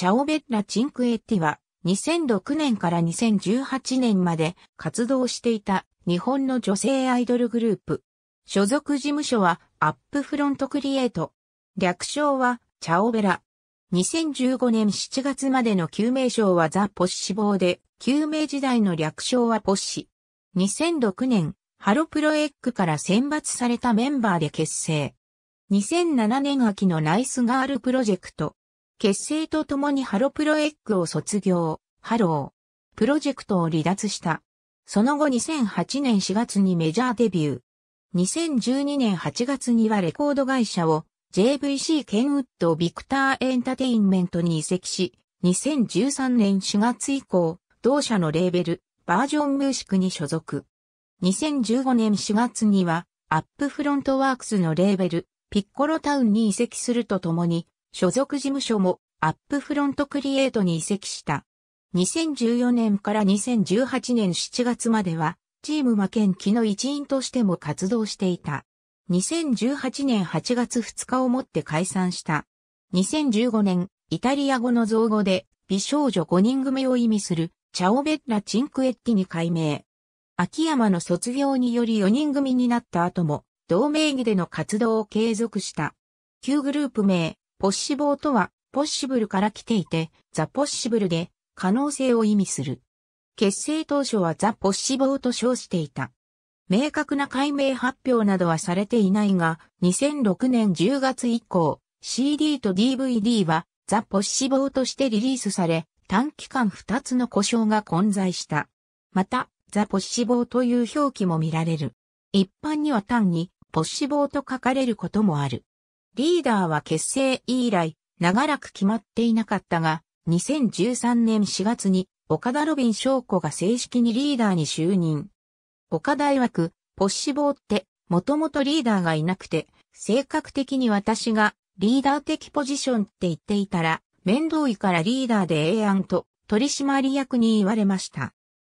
チャオベッラ・チンクエッティは2006年から2018年まで活動していた日本の女性アイドルグループ。所属事務所はアップフロントクリエイト。略称はチャオベラ。2015年7月までの救命賞はザ・ポッシボーで、救命時代の略称はポッシ。2006年、ハロプロエッグから選抜されたメンバーで結成。2007年秋のナイスガールプロジェクト。結成とともにハロプロエッグを卒業、ハロー。プロジェクトを離脱した。その後2008年4月にメジャーデビュー。2012年8月にはレコード会社を JVC ケンウッドビクターエンタテインメントに移籍し、2013年4月以降、同社のレーベル、バージョンミュージックに所属。2015年4月には、アップフロントワークスのレーベル、ピッコロタウンに移籍するとともに、所属事務所もアップフロントクリエイトに移籍した。2014年から2018年7月までは、チームマケンキの一員としても活動していた。2018年8月2日をもって解散した。2015年、イタリア語の造語で、美少女5人組を意味する、チャオベッラ・チンクエッティに改名。秋山の卒業により4人組になった後も、同名義での活動を継続した。旧グループ名、ポッシボーとは、ポッシブルから来ていて、ザ・ポッシブルで、可能性を意味する。結成当初はザ・ポッシボーと称していた。明確な解明発表などはされていないが、2006年10月以降、CD と DVD はザ・ポッシボーとしてリリースされ、短期間2つの故障が混在した。また、ザ・ポッシボーという表記も見られる。一般には単に、ポッシボーと書かれることもある。リーダーは結成以来、長らく決まっていなかったが、2013年4月に岡田ロビン翔子が正式にリーダーに就任。岡田曰く、ポッシボーって、もともとリーダーがいなくて、性格的に私がリーダー的ポジションって言っていたら、面倒いからリーダーでええやんと取締役に言われました。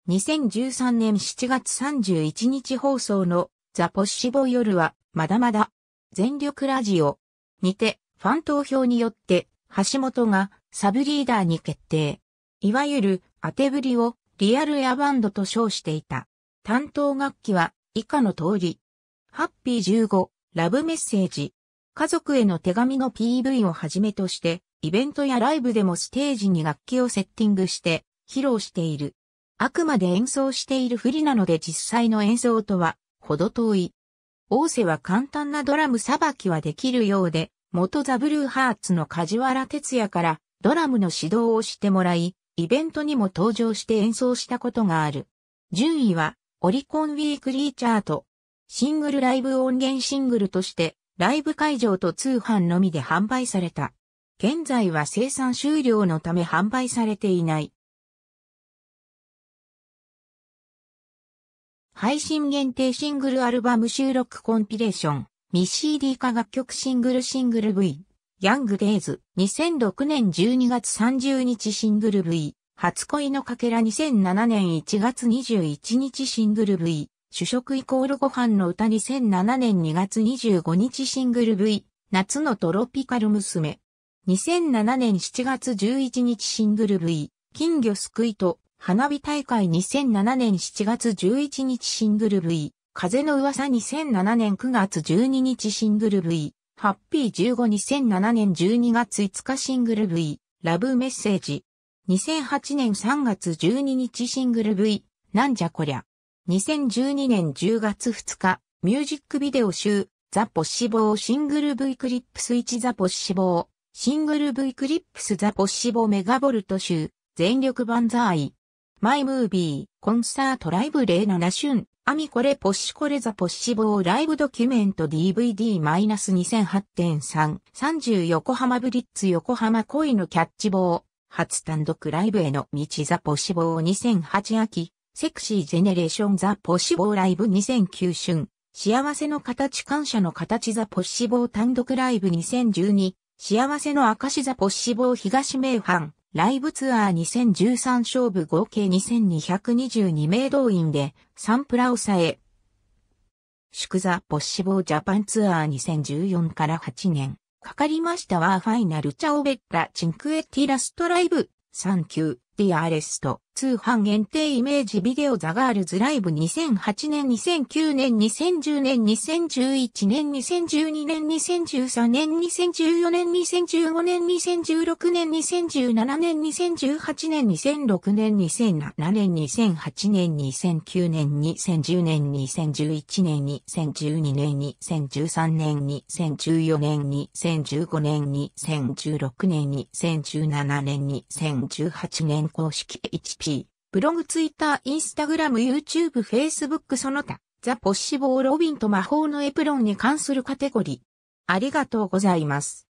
2013年7月31日放送のザ・ポッシボー夜はまだまだ全力ラジオにてファン投票によって橋本がサブリーダーに決定。いわゆる当てぶりをリアルエアバンドと称していた。担当楽器は以下の通り。ハッピー15、ラブメッセージ。家族への手紙の PV をはじめとして、イベントやライブでもステージに楽器をセッティングして披露している。あくまで演奏しているふりなので実際の演奏とは、ほど遠い。大瀬は簡単なドラムさばきはできるようで、元ザブルーハーツの梶原哲也からドラムの指導をしてもらい、イベントにも登場して演奏したことがある。順位は、オリコンウィークリーチャート。シングルライブ音源シングルとして、ライブ会場と通販のみで販売された。現在は生産終了のため販売されていない。配信限定シングルアルバム収録コンピレーション、ミ CD 化楽曲シングルシングル V、ヤングデイズ、2006年12月30日シングル V、初恋のかけら2007年1月21日シングル V、主食イコールご飯の歌2007年2月25日シングル V、夏のトロピカル娘。2007年7月11日シングル V、金魚すくいと花火大会2007年7月11日シングル V、風の噂2007年9月12日シングル V、ハッピー15 2007年12月5日シングル V、ラブメッセージ。2008年3月12日シングル V、なんじゃこりゃ。2012年10月2日、ミュージックビデオ集、ザ・ポッシボーシングル V クリップス1ザ・ポッシボー、シングル V クリップスザ・ポッシボーメガボルト集、全力万歳。マイムービー、コンサートライブ07春、アミコレポッシコレザポッシボーライブドキュメント。DVD-2008.3、30横浜ブリッツ横浜恋のキャッチボー、初単独ライブへの道ザポッシボー。2008秋、セクシージェネレーションザポッシボーライブ。2009春、幸せの形感謝の形ザポッシボー単独ライブ。2012、幸せの証ザポッシボー。東名阪、ライブツアー2013勝負合計2222名動員でサンプラを抑え、宿座ポッシボージャパンツアー2014から8年、かかりましたワーファイナル。チャオベッラ。チンクエティ。ラストライブ。サンキュー、ディアレスト、通販限定イメージビデオザガールズライブ2008年、2009年、2010年、2011年、2012年、2013年、2014年、2015年、2016年、2017年、2018年、2006年、2007年、2008年、2009年、2010年、2011年、2012年、2013年、2014年、2015年、2016年、2017年、2018年公式 HP、ブログ、ツイッター、インスタグラム、YouTube、Facebook その他、ザ・ポッシボー・ロビンと魔法のエプロンに関するカテゴリー。ありがとうございます。